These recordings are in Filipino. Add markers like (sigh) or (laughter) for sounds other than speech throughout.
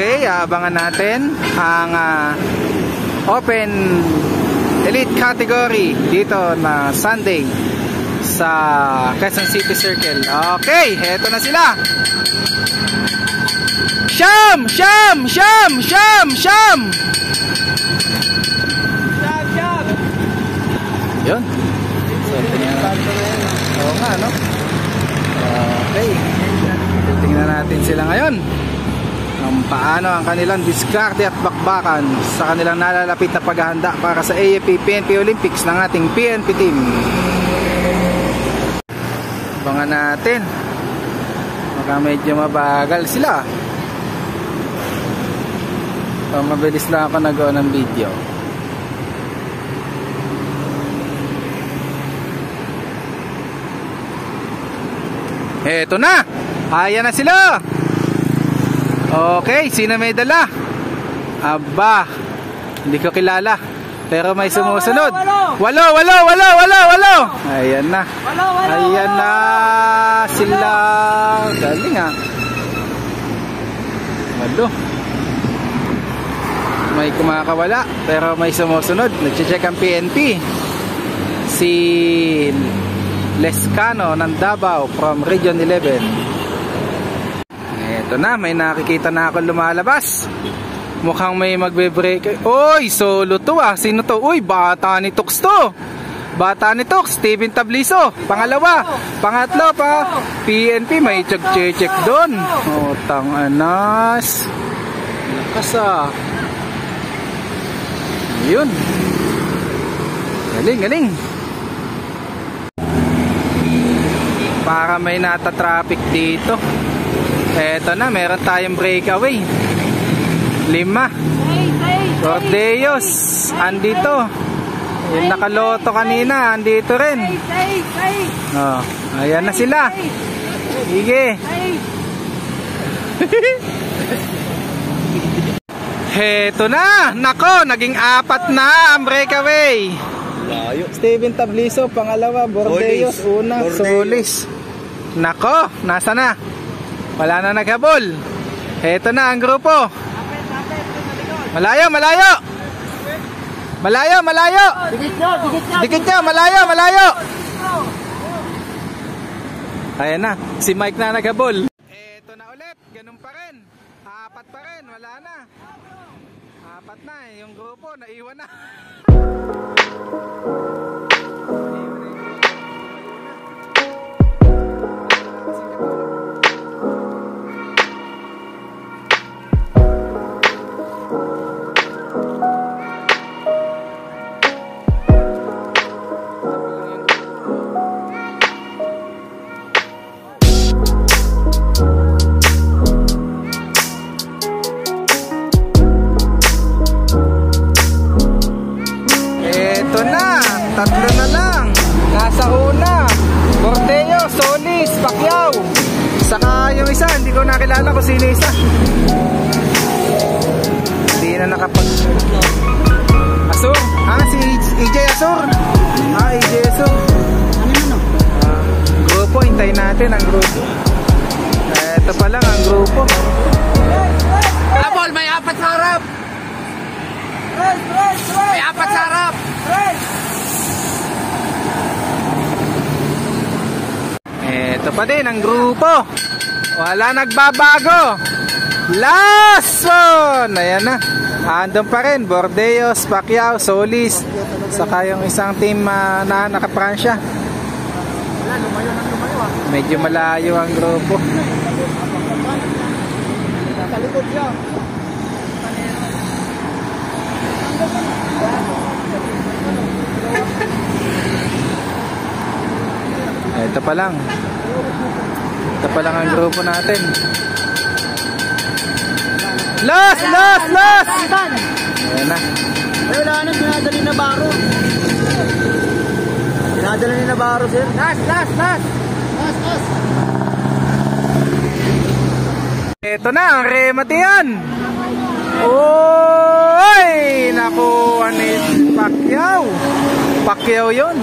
Okay, abangan natin ang ah, Open Elite Category dito na Sunday sa Quezon City Circle. Okay, eto na sila. Sham! Sham! Sham! Sham! Sham! Shab, shab. Yun. So, tingnan natin. Oo nga, no? Okay. Tingnan natin sila ngayon. Ang paano ang kanilang diskarte at bakbakan sa kanilang nalalapit na paghahanda para sa AFP PNP Olympics ng ating PNP team. Abangan natin. Baka medyo mabagal sila. So, mabilis lang ako nagawa ng video. Eto na. Ayan na sila. Okay, sino may dala? Aba, hindi ko kilala. Pero may sumusunod. walo, Walo, walo, walo, walo. Ayan na. Ayan na sila. Galing ah. Walo. May kumakawala pero may sumusunod. Nagche-check ang PNP. Si Lescano ng Davao from Region 11. Ito na, may nakikita na ako lumalabas. Mukhang may magbe-break. Oy, solo to ah. Sino to? Uy, bata ni Tox to. Bata ni Tox, Steven Tabliso. Pangalawa. Pangatlo pa. PNP, may check-check doon. Oh, tang anas. Lakas ah. Yun. Galing, galing. Para may nata-traffic dito. Eto na, meron tayong breakaway. Lima. Gordeos, andito. Yung nakaloto kanina, andito rin. Oh, ayan na sila. Sige. (laughs) Heto na. Nako, naging apat na ang breakaway. Layo. Steven Tabliso, pangalawa. Bordeos, una. Bordeos. Solis. Nako, nasa na? Wala na naghabol. Heto na ang grupo. Malayo, malayo. Malayo, malayo. Dikit nyo, dikit nyo. Dikit nyo, malayo, malayo. Ayan na, si Mike na naghabol. Eto na ulit, ganun pa rin. Apat pa rin, wala na. Apat na, eh, yung grupo, naiwan na. (laughs) Pacquiao. Saka yung isa, hindi ko nakilala kung sino isa. Hindi na nakapag... Asur? Ah, si EJ Asur. Ah, EJ Asur. Ah, grupo, hintayin natin ang grupo. Eto pa lang ang grupo. Kabol, may apat sa harap. May apat sa harap. Eto pa din ang grupo. Wala nagbabago. Last one! Ayan na. Andun pa rin. Bordeos, Pacquiao, Solis. Saka yung isang team ah, na nakapransya. Medyo malayo ang grupo. Ito pa lang. Ito pa lang ang grupo natin. Last! Last! Last! Ayan na. Eh, wala na, pinadali na baro. Pinadali ni Navarro, sir. Last, last, last. Last, last. Ito na, ang remate yan. Oy! Nakuha ni Pacquiao. Pacquiao yun.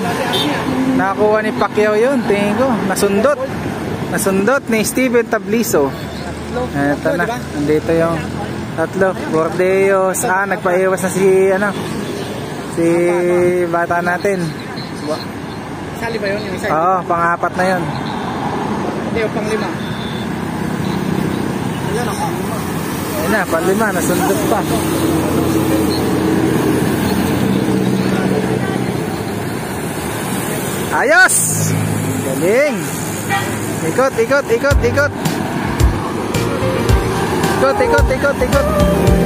Nakuha ni Pacquiao yun. Tingin ko, nasundot. Nasundot ni Steven Tabliso. Ito na, nandito yung Tatlo. Bordeos. Ah, nagpaiwas na si, ano, si bata natin. Sali ba yun yung isa? Oo, pang-apat na yun. Hindi, yung pang lima. Ayan na, panlima, nasundot pa. Ayos! Galing! Ikot, ikot, ikot, ikot! Ikot, ikot, ikot, ikot!